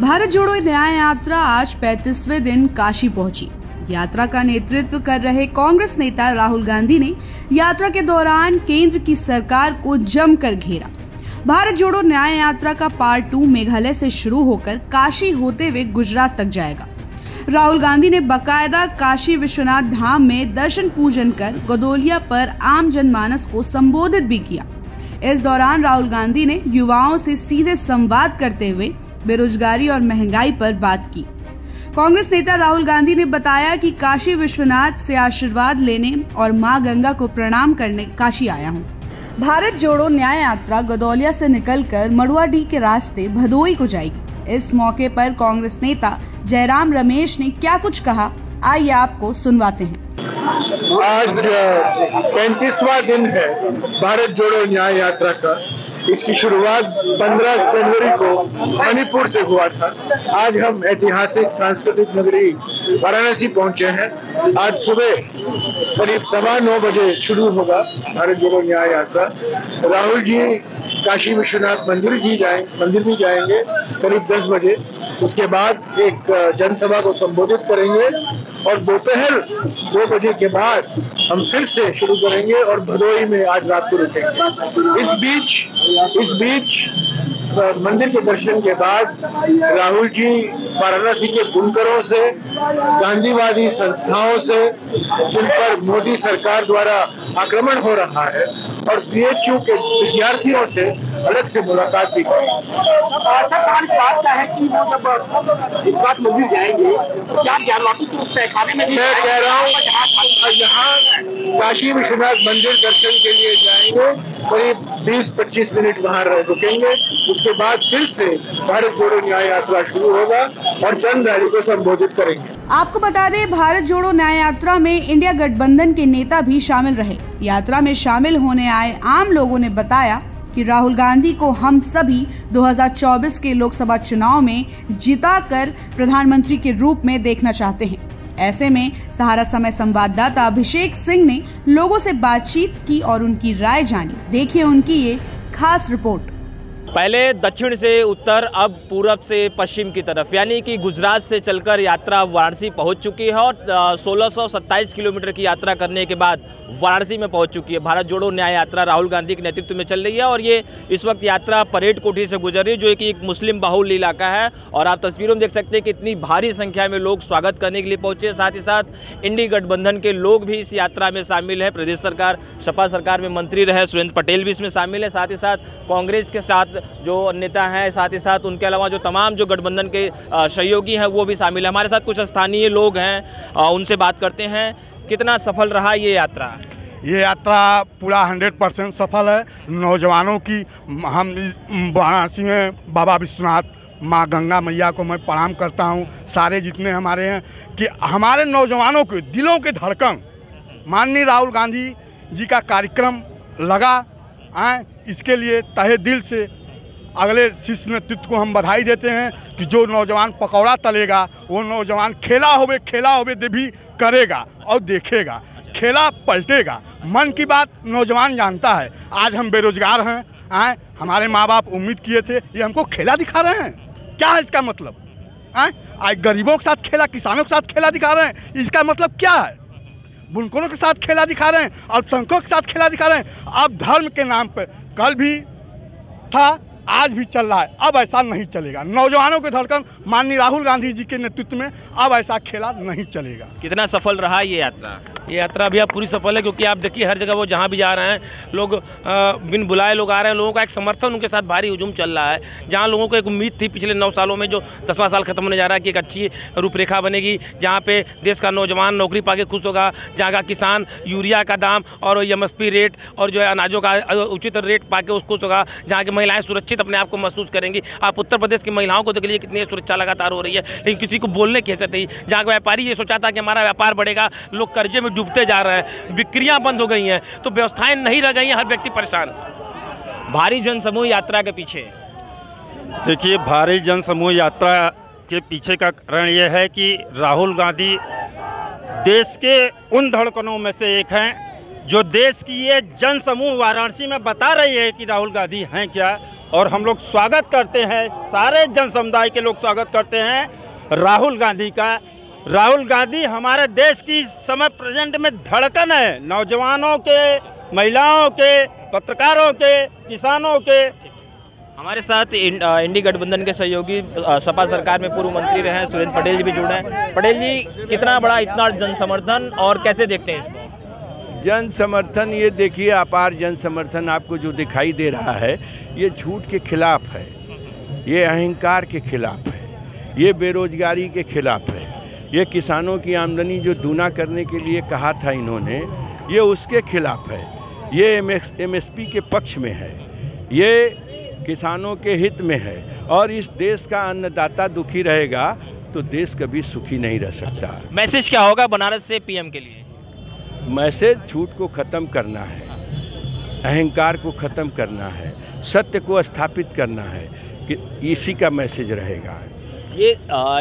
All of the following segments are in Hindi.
भारत जोड़ो न्याय यात्रा आज 35वें दिन काशी पहुँची। यात्रा का नेतृत्व कर रहे कांग्रेस नेता राहुल गांधी ने यात्रा के दौरान केंद्र की सरकार को जमकर घेरा। भारत जोड़ो न्याय यात्रा का पार्ट टू मेघालय से शुरू होकर काशी होते हुए गुजरात तक जाएगा। राहुल गांधी ने बकायदा काशी विश्वनाथ धाम में दर्शन पूजन कर गदोलिया पर आम जनमानस को संबोधित भी किया। इस दौरान राहुल गांधी ने युवाओं से सीधे संवाद करते हुए बेरोजगारी और महँगाई पर बात की। कांग्रेस नेता राहुल गांधी ने बताया कि काशी विश्वनाथ से आशीर्वाद लेने और माँ गंगा को प्रणाम करने काशी आया हूँ। भारत जोड़ो न्याय यात्रा गदौलिया से निकलकर मड़ुआडीह के रास्ते भदोई को जाएगी। इस मौके पर कांग्रेस नेता जयराम रमेश ने क्या कुछ कहा? आइए आपको सुनवाते हैं। आज पैंतीसवा दिन है भारत जोड़ो न्याय यात्रा का। इसकी शुरुआत 15 जनवरी को मणिपुर से हुआ था। आज हम ऐतिहासिक, सांस्कृतिक नगरी वाराणसी पहुँचे हैं। आज सुबह करीब सवा नौ बजे शुरू होगा भारत जोड़ो न्याय यात्रा। राहुल जी, काशी विश्वनाथ मंदिर जी जाए, मंदिर भी जाएँगे करीब 10 बजे। उसके बाद एक जनसभा को संबोधित करेंगे। और दोपहर दो बजे के बाद हम फिर से शुरू करेंगे और भदोई में आज रात को रुकेंगे। इस बीच इस बीच मंदिर के दर्शन के बाद राहुल जी वाराणसी के बुनकरों से, गांधीवादी संस्थाओं से, जिन पर मोदी सरकार द्वारा आक्रमण हो रहा है, और बीएचयू के विद्यार्थियों से अलग से मुलाकात भी की सर बात का है कि वो जब इस मंदिर जाएँगे क्या ज्ञानवापी तो उस तहखाने में मैं कह रहा हूँ यहाँ काशी विश्वनाथ मंदिर दर्शन के लिए जाएँगे करीब 20-25 मिनट वहाँ रुकेंगे। उसके बाद फिर से भारत जोड़ो न्याय यात्रा शुरू होगा और जन रैली को संबोधित करेंगे। आपको बता दें भारत जोड़ो न्याय यात्रा में इंडिया गठबंधन के नेता भी शामिल रहे। यात्रा में शामिल होने आए आम लोगों ने बताया कि राहुल गांधी को हम सभी 2024 के लोकसभा चुनाव में जिताकर प्रधानमंत्री के रूप में देखना चाहते हैं। ऐसे में सहारा समय संवाददाता अभिषेक सिंह ने लोगों से बातचीत की और उनकी राय जानी। देखिए उनकी ये खास रिपोर्ट। पहले दक्षिण से उत्तर, अब पूरब से पश्चिम की तरफ़, यानी कि गुजरात से चलकर यात्रा वाराणसी पहुँच चुकी है और 1627 किलोमीटर की यात्रा करने के बाद वाराणसी में पहुँच चुकी है। भारत जोड़ो न्याय यात्रा राहुल गांधी के नेतृत्व में चल रही है और ये इस वक्त यात्रा परेड कोठी से गुजर रही है, जो कि एक मुस्लिम बाहुल्य इलाका है। और आप तस्वीरों में देख सकते हैं कि इतनी भारी संख्या में लोग स्वागत करने के लिए पहुँचे साथ ही साथ इंडी गठबंधन के लोग भी इस यात्रा में शामिल है। प्रदेश सरकार, सपा सरकार में मंत्री रहे, सुरेंद्र पटेल भी इसमें शामिल है। साथ ही साथ कांग्रेस के साथ जो नेता हैं, साथ ही साथ उनके अलावा जो तमाम जो गठबंधन के सहयोगी हैं, वो भी शामिल है। हमारे साथ कुछ स्थानीय लोग हैं उनसे बात करते हैं। कितना सफल रहा ये यात्रा? ये यात्रा पूरा हंड्रेड परसेंट सफल है। नौजवानों की, हम वाराणसी में बाबा विश्वनाथ, माँ गंगा मैया को मैं प्रणाम करता हूँ। सारे जितने हमारे हैं कि हमारे नौजवानों के दिलों के धड़कन। माननीय राहुल गांधी जी का कार्यक्रम लगा, आए, इसके लिए तहे दिल से अगले शिष्य नेतृत्व को हम बधाई देते हैं कि जो नौजवान पकौड़ा तलेगा, वो नौजवान खेला होवे खेला होवे भी करेगा और देखेगा, खेला पलटेगा। मन की बात नौजवान जानता है। आज हम बेरोजगार हैं, आए, हमारे माँ बाप उम्मीद किए थे, ये हमको खेला दिखा रहे हैं। क्या है इसका मतलब? आए, आज गरीबों के साथ खेला, किसानों के साथ खेला दिखा रहे हैं। इसका मतलब क्या है? बुनकरों के साथ खेला दिखा रहे हैं अल्पसंख्यकों के साथ खेला दिखा रहे हैं। अब धर्म के नाम पर कल भी था आज भी चल रहा है। अब ऐसा नहीं चलेगा। नौजवानों के धड़कन माननीय राहुल गांधी जी के नेतृत्व में अब ऐसा खेला नहीं चलेगा। कितना सफल रहा ये यात्रा? ये यात्रा भैया पूरी सफल है, क्योंकि आप देखिए हर जगह वो जहाँ भी जा रहे हैं, लोग बिन बुलाए लोग आ रहे हैं, लोगों का एक समर्थन उनके साथ भारी हजूम चल रहा है। जहाँ लोगों को एक उम्मीद थी पिछले नौ सालों में, जो दसवां साल खत्म होने जा रहा है कि एक अच्छी रूपरेखा बनेगी, जहाँ पे देश का नौजवान नौकरी पा खुश होगा, जहाँ का किसान यूरिया का दाम और एम रेट और जो है अनाजों का उचित रेट पा के खुश होगा, जहाँ की महिलाएँ सुरक्षित अपने आप को महसूस करेंगी। आप उत्तर प्रदेश की महिलाओं को देख लीजिए कितनी सुरक्षा लगातार हो रही है, लेकिन किसी को बोलने की हैसियत नहीं। जहाँ का व्यापारी ये सोचा था कि हमारा व्यापार बढ़ेगा, लोग कर्जे में डूबते जा रहे हैं, बिक्रियाँ बंद हो गई हैं तो व्यवस्थाएँ नहीं रह गई हैं, हर व्यक्ति परेशान। भारी जनसमूह यात्रा के पीछे। देखिए, भारी जनसमूह यात्रा के पीछे का कारण यह है कि राहुल गांधी देश के उन धड़कनों में से एक हैं, जो देश की ये जन समूह वाराणसी में बता रही है कि राहुल गांधी हैं क्या। और हम लोग स्वागत करते हैं, सारे जन समुदाय के लोग स्वागत करते हैं राहुल गांधी का। राहुल गांधी हमारे देश की समय प्रेजेंट में धड़कन है। नौजवानों के महिलाओं के पत्रकारों के किसानों के। हमारे साथ इन- इंडी गठबंधन के सहयोगी सपा सरकार में पूर्व मंत्री रहे हैं सुरेंद्र पटेल जी भी जुड़े हैं। पटेल जी कितना बड़ा इतना जन समर्थन और कैसे देखते हैं इसको? जन समर्थन ये देखिए अपार जन समर्थन आपको जो दिखाई दे रहा है ये झूठ के खिलाफ है। ये अहंकार के खिलाफ है। ये बेरोजगारी के खिलाफ है। ये किसानों की आमदनी जो दूना करने के लिए कहा था इन्होंने ये उसके खिलाफ है। ये एम एस पी के पक्ष में है। ये किसानों के हित में है। और इस देश का अन्नदाता दुखी रहेगा तो देश कभी सुखी नहीं रह सकता। मैसेज क्या होगा बनारस से पीएम के लिए? मैसेज झूठ को ख़त्म करना है। अहंकार को ख़त्म करना है। सत्य को स्थापित करना है कि इसी का मैसेज रहेगा। ये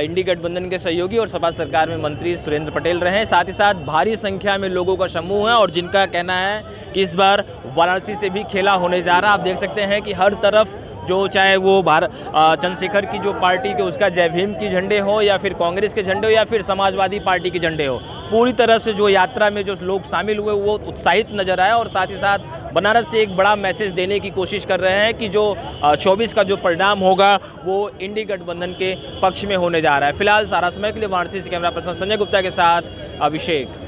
इंडी गठबंधन के सहयोगी और सपा सरकार में मंत्री सुरेंद्र पटेल रहे हैं। साथ ही साथ भारी संख्या में लोगों का समूह है और जिनका कहना है कि इस बार वाराणसी से भी खेला होने जा रहा आप देख सकते हैं कि हर तरफ़ जो चाहे वो भारत चंद्रशेखर की जो पार्टी के, उसका जय भीम की झंडे हो या फिर कांग्रेस के झंडे हो या फिर समाजवादी पार्टी के झंडे हो, पूरी तरह से जो यात्रा में जो लोग शामिल हुए, वो उत्साहित नज़र आए और साथ ही साथ बनारस से एक बड़ा मैसेज देने की कोशिश कर रहे हैं कि जो चौबीस का जो परिणाम होगा, वो इंडी गठबंधन के पक्ष में होने जा रहा है। फ़िलहाल सारा समय के लिए वाराणसी से कैमरा पर्सन संजय गुप्ता के साथ अभिषेक।